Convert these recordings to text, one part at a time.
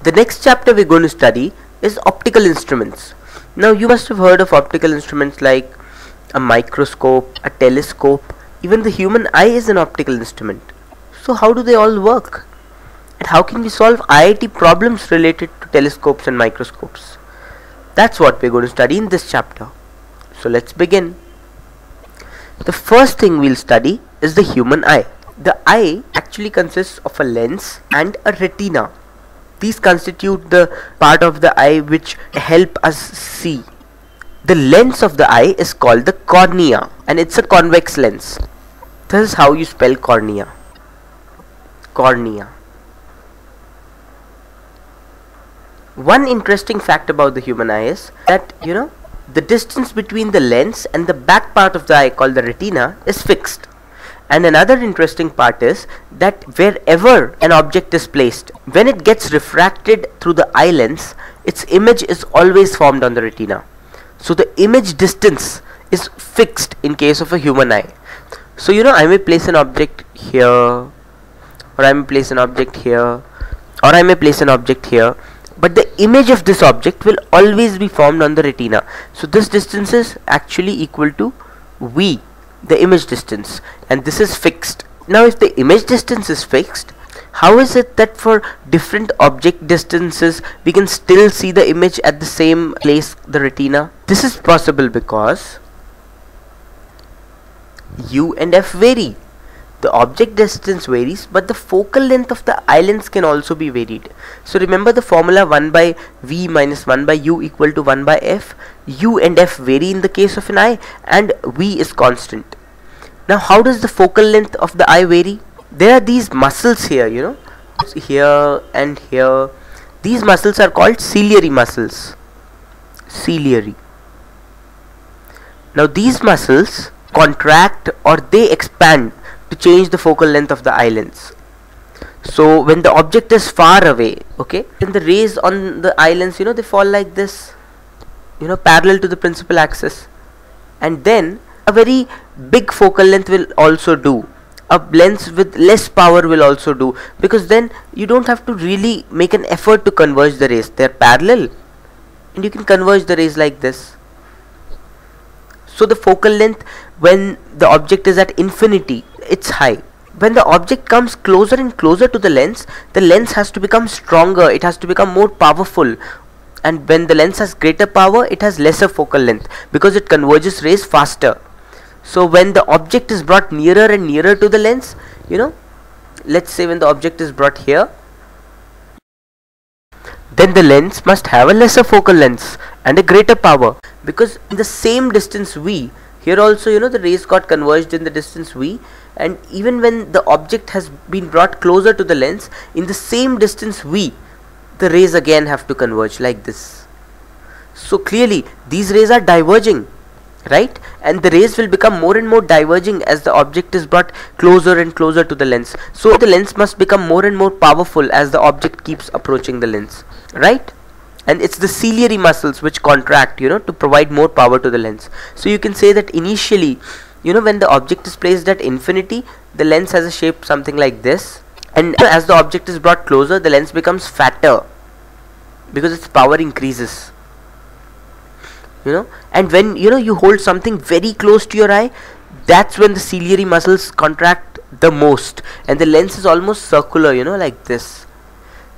The next chapter we're going to study is optical instruments. Now you must have heard of optical instruments like a microscope, a telescope, even the human eye is an optical instrument. So how do they all work? And how can we solve IIT problems related to telescopes and microscopes? That's what we're going to study in this chapter. So let's begin. The first thing we'll study is the human eye. The eye actually consists of a lens and a retina. These constitute the part of the eye which help us see. The lens of the eye is called the cornea and it's a convex lens. This is how you spell cornea. Cornea. One interesting fact about the human eye is that, you know, the distance between the lens and the back part of the eye called the retina is fixed. And another interesting part is that wherever an object is placed, when it gets refracted through the eye lens, its image is always formed on the retina. So the image distance is fixed in case of a human eye. So you know I may place an object here or I may place an object here or I may place an object here but the image of this object will always be formed on the retina. So this distance is actually equal to V the image distance and this is fixed. Now if the image distance is fixed how is it that for different object distances we can still see the image at the same place the retina? This is possible because u and f vary. The object distance varies but the focal length of the lens can also be varied. So remember the formula 1 by v minus 1 by u equal to 1 by f. u and f vary in the case of an eye and v is constant. Now how does the focal length of the eye vary? There are these muscles here you know here and here. These muscles are called ciliary muscles. Ciliary. Now these muscles contract or they expand to change the focal length of the lens so when the object is far away okay then the rays on the lens you know they fall like this you know parallel to the principal axis. And then a very big focal length will also do. A lens with less power will also do. Because then you don't have to really make an effort to converge the rays. They're parallel. And you can converge the rays like this. So the focal length when the object is at infinity it's high. When the object comes closer and closer to the lens the lens has to become stronger it has to become more powerful. And when the lens has greater power it has lesser focal length because it converges rays faster. So when the object is brought nearer and nearer to the lens you know let's say when the object is brought here then the lens must have a lesser focal length and a greater power because in the same distance v here also you know the rays got converged in the distance v and even when the object has been brought closer to the lens in the same distance v the rays again have to converge like this. So clearly these rays are diverging right? And the rays will become more and more diverging as the object is brought closer and closer to the lens. So the lens must become more and more powerful as the object keeps approaching the lens right? And it's the ciliary muscles which contract you know to provide more power to the lens. So you can say that initially you know when the object is placed at infinity the lens has a shape something like this. And as the object is brought closer the lens becomes fatter because its power increases. You know? And when you know you hold something very close to your eye that's when the ciliary muscles contract the most. And the lens is almost circular you know like this.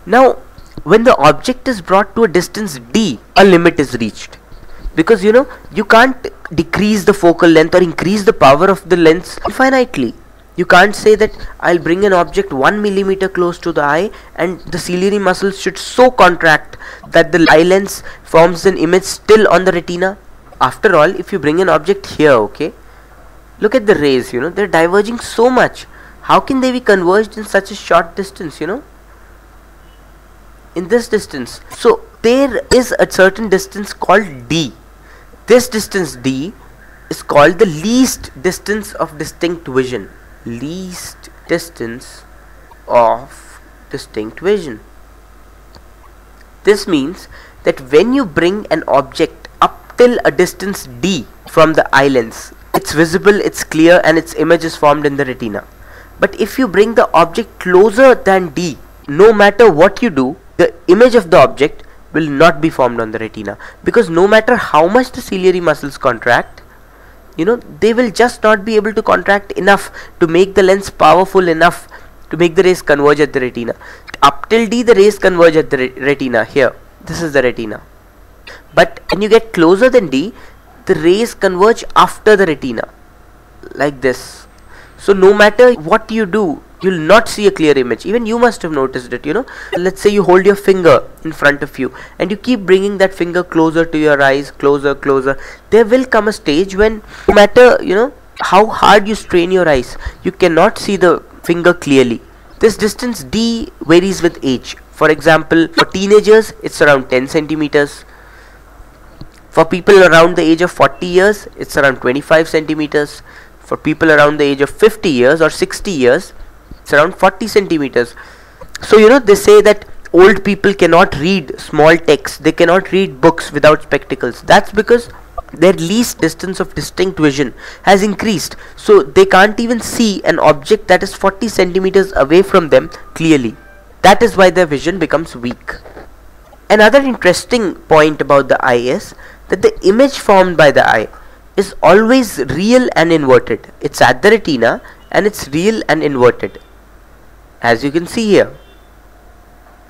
Now when the object is brought to a distance d a limit is reached because you know you can't decrease the focal length or increase the power of the lens infinitely. You can't say that I'll bring an object 1 millimeter close to the eye and the ciliary muscles should so contract that the eye lens forms an image still on the retina. After all if you bring an object here okay look at the rays you know they're diverging so much. How can they be converged in such a short distance you know? In this distance. So there is a certain distance called d this distance d is called the least distance of distinct vision. Least distance of distinct vision. This means that when you bring an object up till a distance d from the eye lens, it's visible, it's clear and its image is formed in the retina. But if you bring the object closer than d, no matter what you do, the image of the object will not be formed on the retina. Because no matter how much the ciliary muscles contract you know they will just not be able to contract enough to make the lens powerful enough to make the rays converge at the retina. Up till d the rays converge at the re retina. Here this is the retina. But when you get closer than d the rays converge after the retina. Like this. So no matter what you do you'll not see a clear image. Even you must have noticed it you know. Let's say you hold your finger in front of you and you keep bringing that finger closer to your eyes closer closer. There will come a stage when no matter you know how hard you strain your eyes you cannot see the finger clearly. This distance d varies with age. For example for teenagers it's around 10 centimeters. For people around the age of 40 years it's around 25 centimeters. For people around the age of 50 years or 60 years it's around 40 centimeters. So you know they say that old people cannot read small text they cannot read books without spectacles. That's because their least distance of distinct vision has increased. So they can't even see an object that is 40 centimeters away from them clearly. That is why their vision becomes weak. Another interesting point about the eye is that the image formed by the eye is always real and inverted. It's at the retina and it's real and inverted as you can see here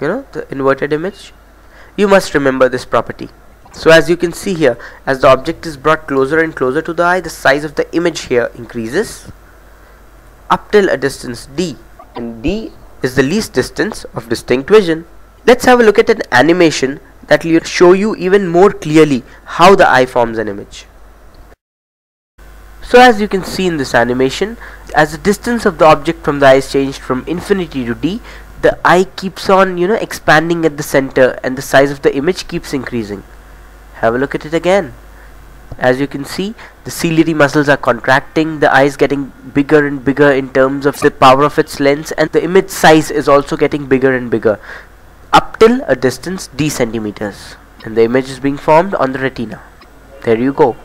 you know the inverted image. You must remember this property. So as you can see here as the object is brought closer and closer to the eye the size of the image here increases up till a distance d. And d is the least distance of distinct vision. Let's have a look at an animation that will show you even more clearly how the eye forms an image so as you can see in this animation, as the distance of the object from the eye is changed from infinity to d, the eye keeps on, you know, expanding at the center and the size of the image keeps increasing. Have a look at it again. As you can see, the ciliary muscles are contracting, the eye is getting bigger and bigger in terms of the power of its lens and the image size is also getting bigger and bigger up till a distance d centimeters and the image is being formed on the retina. There you go.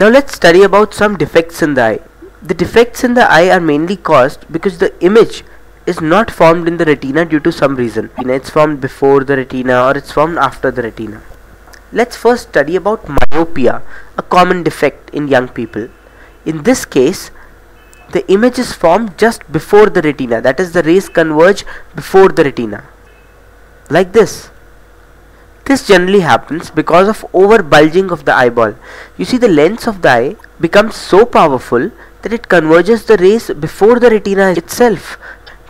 Now let's study about some defects in the eye. The defects in the eye are mainly caused because the image is not formed in the retina due to some reason. It's formed before the retina or it's formed after the retina. Let's first study about myopia, a common defect in young people. In this case, the image is formed just before the retina, that is the rays converge before the retina. Like this. This generally happens because of over bulging of the eyeball. You see the lens of the eye becomes so powerful that it converges the rays before the retina itself.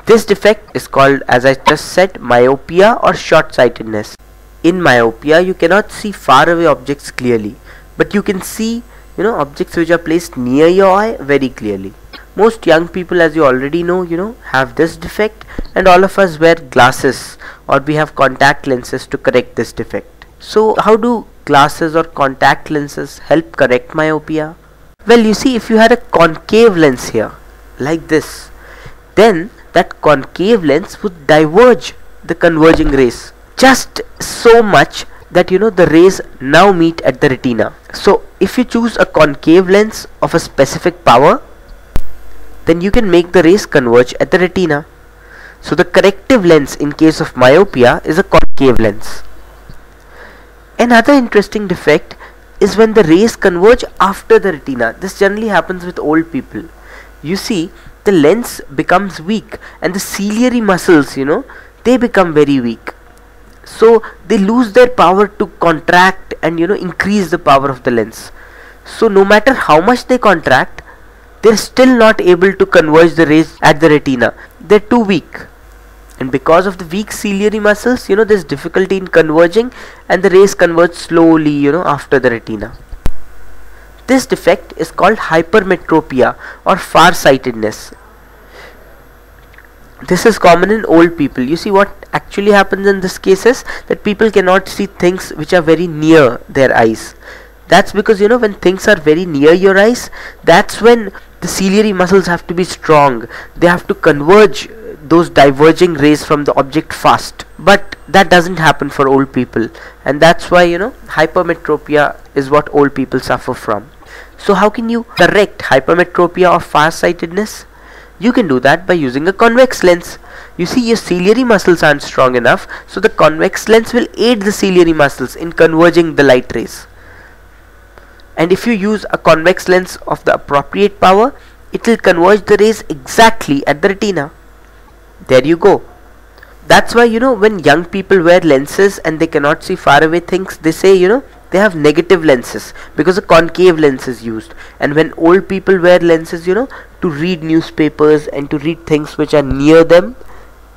This defect is called as I just said myopia or short-sightedness. In myopia you cannot see far away objects clearly but you can see you know objects which are placed near your eye very clearly. Most young people as you already know you know have this defect and all of us wear glasses or we have contact lenses to correct this defect. So how do glasses or contact lenses help correct myopia? Well you see if you had a concave lens here like this then that concave lens would diverge the converging rays just so much that you know the rays now meet at the retina. So if you choose a concave lens of a specific power then you can make the rays converge at the retina. So the corrective lens in case of myopia is a concave lens. Another interesting defect is when the rays converge after the retina. This generally happens with old people. You see the lens becomes weak and the ciliary muscles you know they become very weak. So they lose their power to contract and you know increase the power of the lens. So no matter how much they contract they're still not able to converge the rays at the retina. They're too weak and because of the weak ciliary muscles you know there's difficulty in converging and the rays converge slowly you know after the retina. This defect is called hypermetropia or farsightedness. This is common in old people. You see what actually happens in this case is that people cannot see things which are very near their eyes. That's because you know when things are very near your eyes that's when the ciliary muscles have to be strong. They have to converge those diverging rays from the object fast. But that doesn't happen for old people. And that's why you know hypermetropia is what old people suffer from. So how can you correct hypermetropia or farsightedness? You can do that by using a convex lens. You see your ciliary muscles aren't strong enough so the convex lens will aid the ciliary muscles in converging the light rays. And if you use a convex lens of the appropriate power it will converge the rays exactly at the retina there you go. That's why you know when young people wear lenses and they cannot see far away things they say you know they have negative lenses because a concave lens is used. And when old people wear lenses you know to read newspapers and to read things which are near them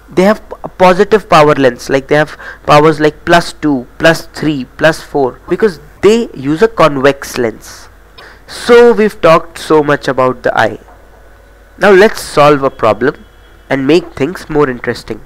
they have a positive power lens. Like they have powers like plus 2 plus 3 plus 4 because they use a convex lens. So we've talked so much about the eye. Now let's solve a problem and make things more interesting